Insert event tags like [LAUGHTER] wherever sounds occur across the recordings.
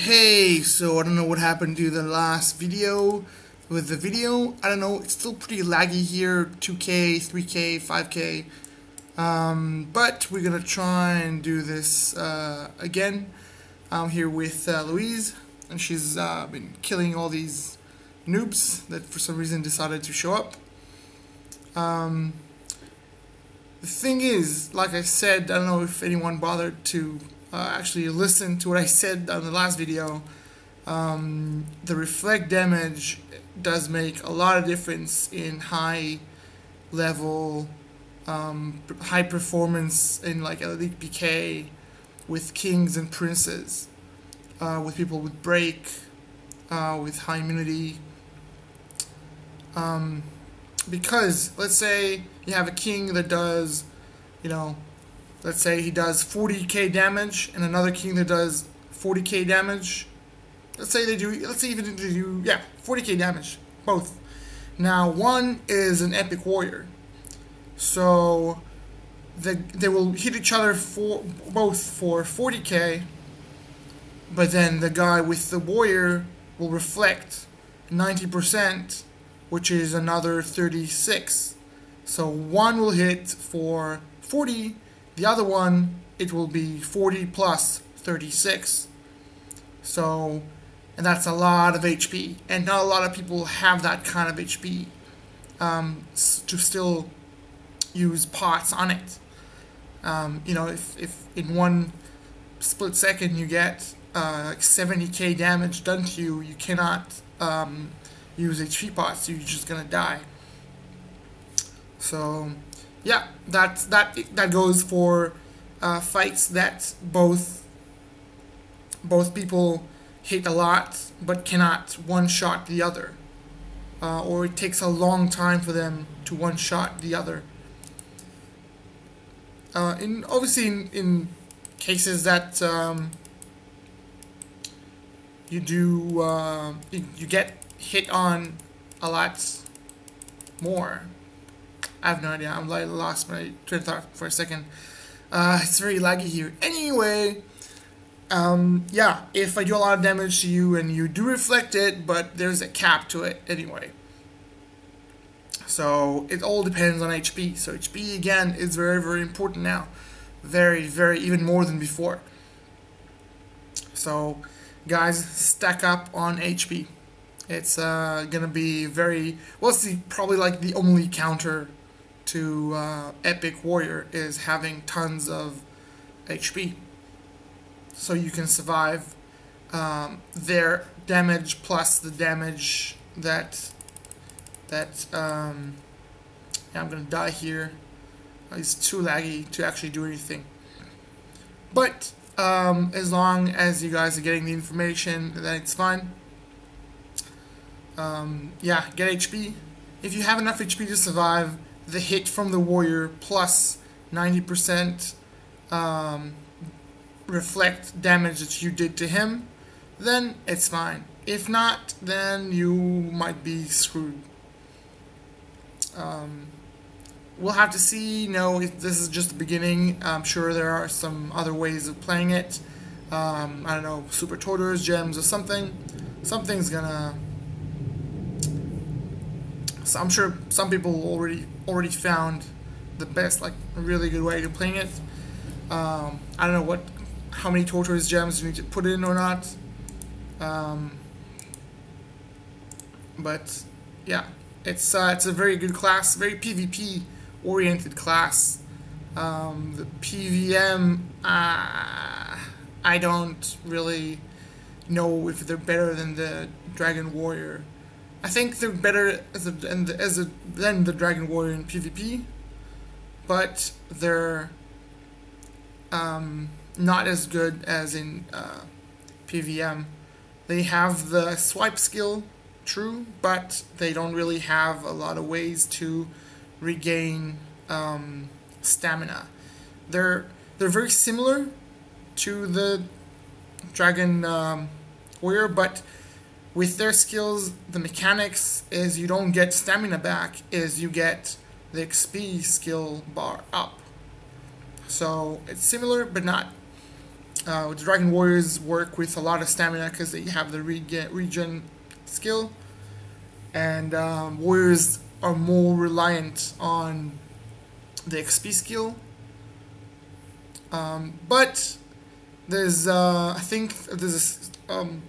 Hey, so I don't know what happened to the last video with the video. I don't know, it's still pretty laggy here, 2K, 3K, 5K. Um, but we're gonna try and do this uh, again. I'm here with uh, Louise, and she's uh, been killing all these noobs that for some reason decided to show up. Um, the thing is, like I said, I don't know if anyone bothered to uh, actually listen to what I said on the last video. Um, the reflect damage does make a lot of difference in high level, um, high performance in like elite PK with kings and princes, uh, with people with break, uh, with high immunity. Um, because let's say you have a king that does, you know, let's say he does 40k damage and another king that does 40k damage. Let's say they do, let's say even they do, yeah, 40k damage, both. Now, one is an epic warrior. So, the, they will hit each other for both for 40k, but then the guy with the warrior will reflect 90%, which is another 36. So one will hit for 40, the other one it will be 40 plus 36. So, and that's a lot of HP, and not a lot of people have that kind of HP um, to still use pots on it. Um, you know, if, if in one split second you get uh, like 70k damage done to you, you cannot um, use HP pots, you're just gonna die. So, yeah, that that that goes for uh, fights that both both people hit a lot but cannot one shot the other, uh, or it takes a long time for them to one shot the other. Uh, in obviously in, in cases that um, you do uh, you, you get hit on a lot more. I have no idea. I'm like lost my train of thought for a second. Uh, it's very laggy here. Anyway, um, yeah, if I do a lot of damage to you and you do reflect it, but there's a cap to it anyway. So it all depends on HP. So HP again is very very important now, very very even more than before. So guys, stack up on HP. It's uh, gonna be very well. It's the, probably like the only counter to uh, Epic Warrior is having tons of HP, so you can survive um, their damage plus the damage that that um, yeah, I'm gonna die here. It's too laggy to actually do anything. But um, as long as you guys are getting the information, then it's fine. Um, yeah, get HP. If you have enough HP to survive the hit from the warrior plus 90% um, reflect damage that you did to him, then it's fine. If not, then you might be screwed. Um, we'll have to see. No, this is just the beginning. I'm sure there are some other ways of playing it. Um, I don't know, super tortoise, gems, or something. Something's gonna so I'm sure some people already already found the best, like really good way to playing it. Um, I don't know what, how many tortoise gems you need to put in or not. Um, but yeah, it's uh, it's a very good class, very PvP oriented class. Um, the PVM, uh, I don't really know if they're better than the Dragon Warrior. I think they're better as a, and as a, than the Dragon Warrior in PvP, but they're um, not as good as in uh, PVM. They have the swipe skill, true, but they don't really have a lot of ways to regain um, stamina. They're they're very similar to the Dragon um, Warrior, but with their skills, the mechanics is you don't get stamina back, is you get the XP skill bar up. So it's similar, but not. Uh, the Dragon Warriors work with a lot of stamina because they have the regen, regen skill, and um, Warriors are more reliant on the XP skill. Um, but there's, uh, I think there's, um,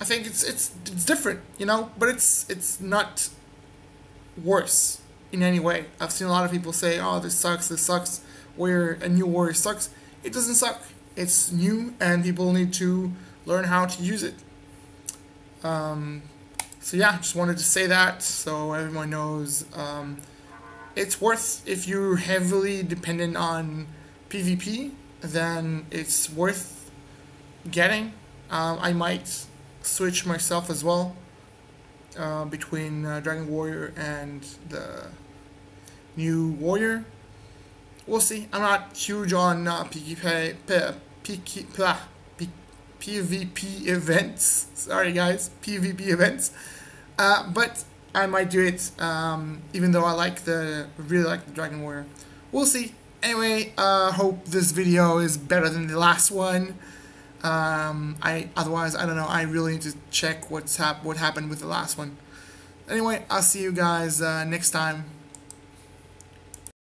I think it's it's it's different, you know, but it's it's not worse in any way. I've seen a lot of people say, "Oh, this sucks, this sucks," where a new warrior sucks. It doesn't suck. It's new, and people need to learn how to use it. Um, so yeah, just wanted to say that so everyone knows. Um, it's worth if you're heavily dependent on PvP, then it's worth getting. Um, I might switch myself as well uh, between uh, Dragon Warrior and the new Warrior. We'll see. I'm not huge on uh, PvP, PvP events. [LAUGHS] Sorry, guys, PvP events. Uh, but I might do it, um, even though I like the really like the Dragon Warrior. We'll see. Anyway, uh, hope this video is better than the last one. Um, I otherwise I don't know. I really need to check what's hap what happened with the last one. Anyway, I'll see you guys uh, next time.